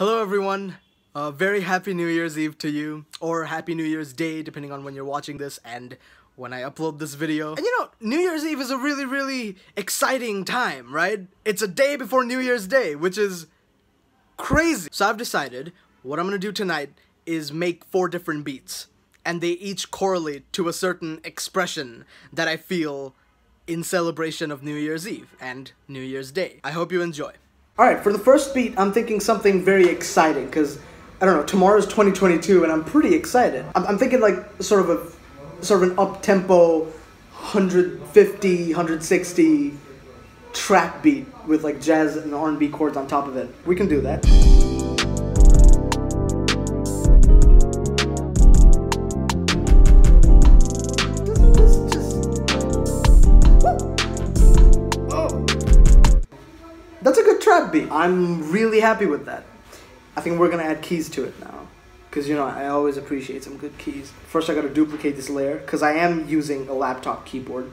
Hello, everyone. Uh, very happy New Year's Eve to you, or happy New Year's Day, depending on when you're watching this and when I upload this video. And you know, New Year's Eve is a really, really exciting time, right? It's a day before New Year's Day, which is crazy. So I've decided what I'm gonna do tonight is make four different beats, and they each correlate to a certain expression that I feel in celebration of New Year's Eve and New Year's Day. I hope you enjoy. Alright, for the first beat, I'm thinking something very exciting, because, I don't know, tomorrow's 2022, and I'm pretty excited. I'm, I'm thinking, like, sort of a, sort of an up-tempo, 150, 160 trap beat with, like, jazz and R&B chords on top of it. We can do that. Beat. I'm really happy with that. I think we're gonna add keys to it now. Cause you know, I always appreciate some good keys. First I gotta duplicate this layer, cause I am using a laptop keyboard.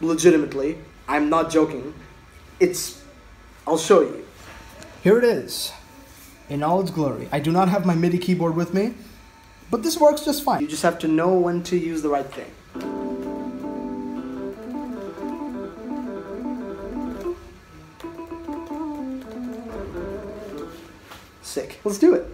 Legitimately. I'm not joking. It's, I'll show you. Here it is, in all its glory. I do not have my MIDI keyboard with me, but this works just fine. You just have to know when to use the right thing. Sick. Let's do it.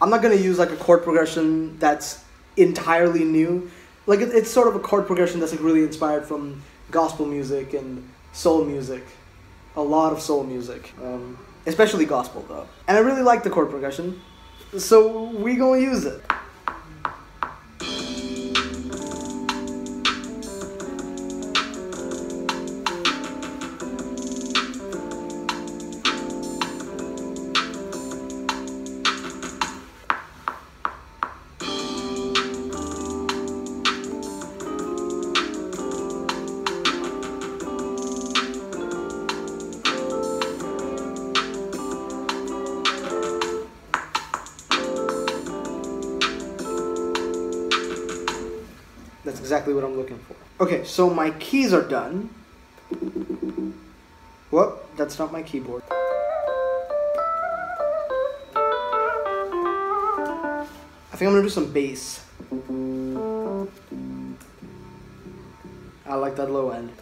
I'm not gonna use like a chord progression that's entirely new. Like it, it's sort of a chord progression that's like really inspired from gospel music and soul music. A lot of soul music, um, especially gospel though. And I really like the chord progression, so we gonna use it. That's exactly what I'm looking for. Okay, so my keys are done. Whoop, that's not my keyboard. I think I'm gonna do some bass. I like that low end.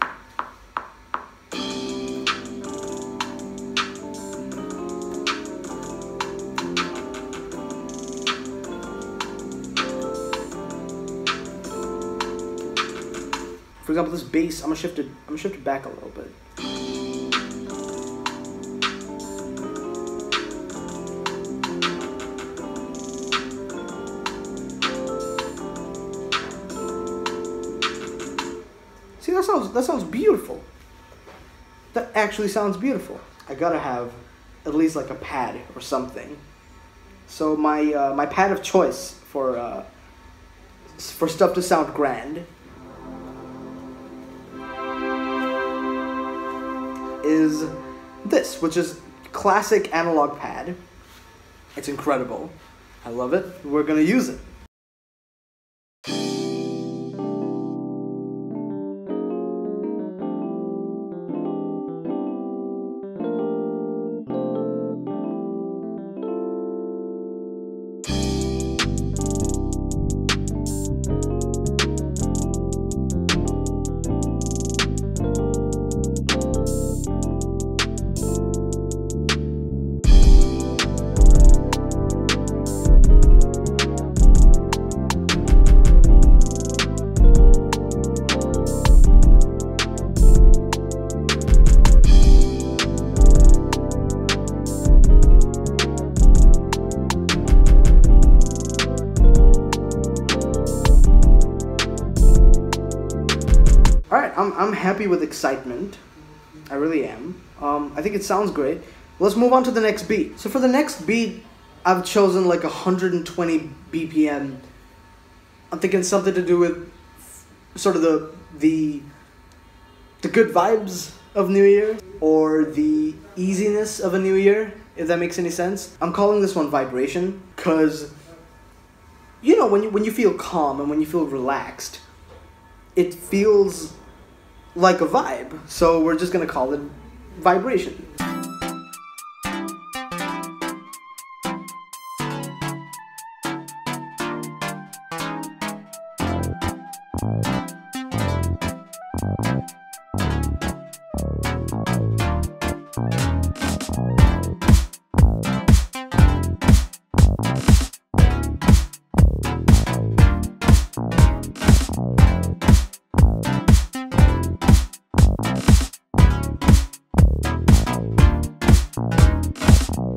For example, this bass, I'm gonna shift it. I'm gonna shift it back a little bit. See, that sounds that sounds beautiful. That actually sounds beautiful. I gotta have at least like a pad or something. So my uh, my pad of choice for uh, for stuff to sound grand is this, which is classic analog pad. It's incredible. I love it. We're gonna use it. All right, I'm, I'm happy with excitement. I really am. Um, I think it sounds great. Let's move on to the next beat. So for the next beat, I've chosen like 120 BPM. I'm thinking something to do with sort of the the the good vibes of New Year or the easiness of a New Year, if that makes any sense. I'm calling this one vibration because you know when you when you feel calm and when you feel relaxed, it feels like a vibe, so we're just gonna call it vibration.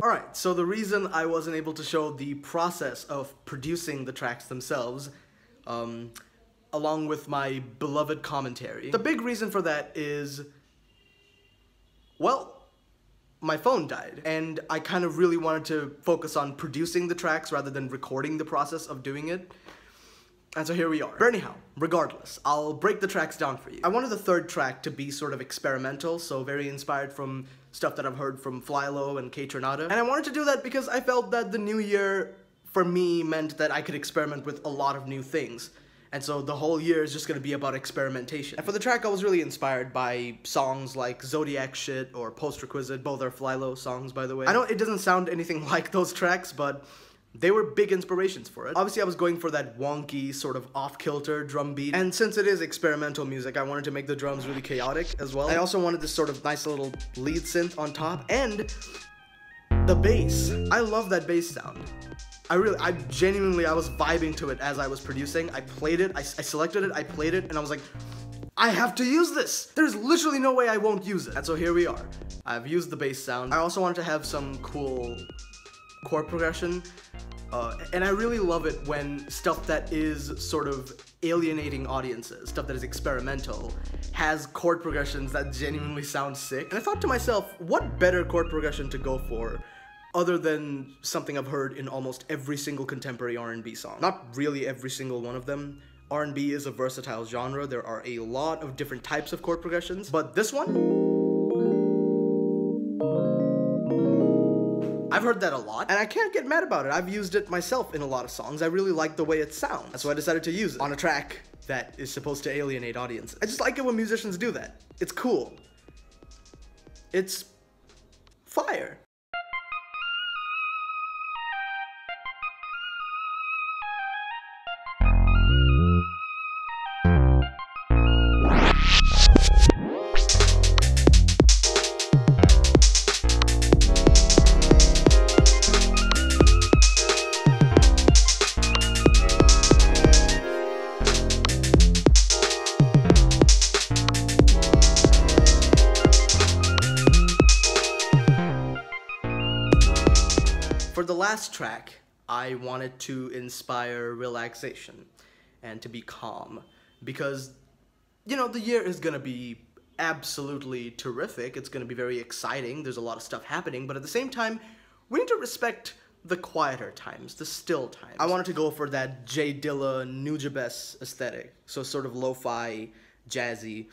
Alright, so the reason I wasn't able to show the process of producing the tracks themselves, um, along with my beloved commentary, the big reason for that is, well, my phone died, and I kind of really wanted to focus on producing the tracks rather than recording the process of doing it. And so here we are. But anyhow, regardless, I'll break the tracks down for you. I wanted the third track to be sort of experimental, so very inspired from stuff that I've heard from Flylo and Kaytranada. And I wanted to do that because I felt that the new year, for me, meant that I could experiment with a lot of new things. And so the whole year is just gonna be about experimentation. And for the track, I was really inspired by songs like Zodiac Shit or Post Requisite. Both are Flylo songs, by the way. I know it doesn't sound anything like those tracks, but they were big inspirations for it. Obviously, I was going for that wonky, sort of off-kilter drum beat. And since it is experimental music, I wanted to make the drums really chaotic as well. I also wanted this sort of nice little lead synth on top and the bass. I love that bass sound. I really, I genuinely, I was vibing to it as I was producing. I played it, I, I selected it, I played it, and I was like, I have to use this! There's literally no way I won't use it. And so here we are. I've used the bass sound. I also wanted to have some cool chord progression. Uh, and I really love it when stuff that is sort of alienating audiences, stuff that is experimental, has chord progressions that genuinely sound sick. And I thought to myself, what better chord progression to go for other than something I've heard in almost every single contemporary R&B song. Not really every single one of them. R&B is a versatile genre. There are a lot of different types of chord progressions, but this one I've heard that a lot, and I can't get mad about it. I've used it myself in a lot of songs. I really like the way it sounds. That's why I decided to use it on a track that is supposed to alienate audiences. I just like it when musicians do that. It's cool. It's fire. Last track, I wanted to inspire relaxation and to be calm because, you know, the year is gonna be absolutely terrific. It's gonna be very exciting. There's a lot of stuff happening, but at the same time, we need to respect the quieter times, the still times. I wanted to go for that J Dilla Nujabes aesthetic, so sort of lo-fi, jazzy.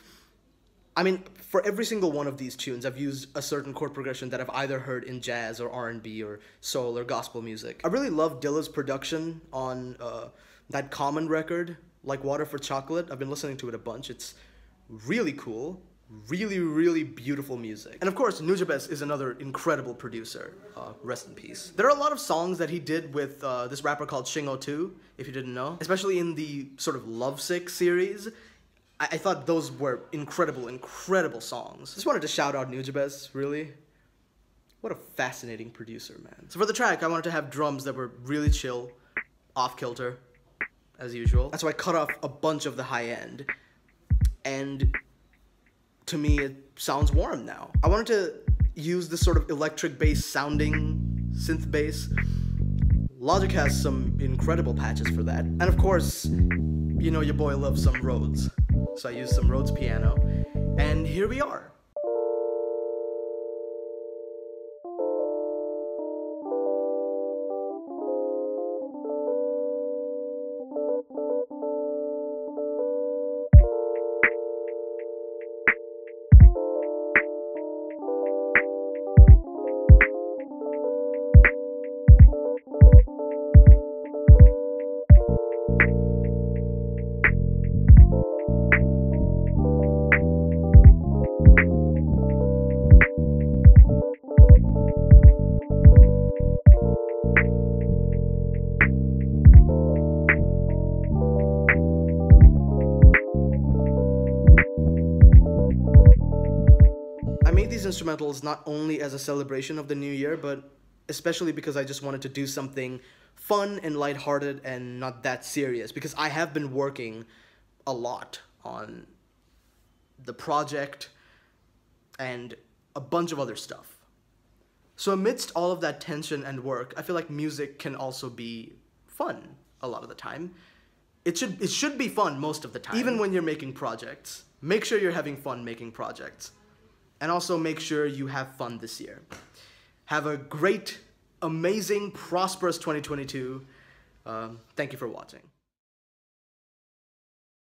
I mean, for every single one of these tunes, I've used a certain chord progression that I've either heard in jazz or R&B or soul or gospel music. I really love Dilla's production on uh, that Common record, like Water for Chocolate. I've been listening to it a bunch. It's really cool. Really, really beautiful music. And of course, Nujabes is another incredible producer. Uh, rest in peace. There are a lot of songs that he did with uh, this rapper called Shing02, if you didn't know. Especially in the sort of Lovesick series. I, I thought those were incredible, incredible songs. Just wanted to shout out Nujabes, really. What a fascinating producer, man. So for the track, I wanted to have drums that were really chill, off kilter, as usual. That's why I cut off a bunch of the high end. And to me, it sounds warm now. I wanted to use this sort of electric bass sounding synth bass. Logic has some incredible patches for that. And of course, you know your boy loves some Rhodes. So I used some Rhodes piano, and here we are. Made these instrumentals not only as a celebration of the new year, but especially because I just wanted to do something fun and lighthearted and not that serious because I have been working a lot on the project and a bunch of other stuff. So amidst all of that tension and work, I feel like music can also be fun a lot of the time. It should it should be fun most of the time. Even when you're making projects. Make sure you're having fun making projects. And also make sure you have fun this year. Have a great, amazing, prosperous 2022. Um, thank you for watching.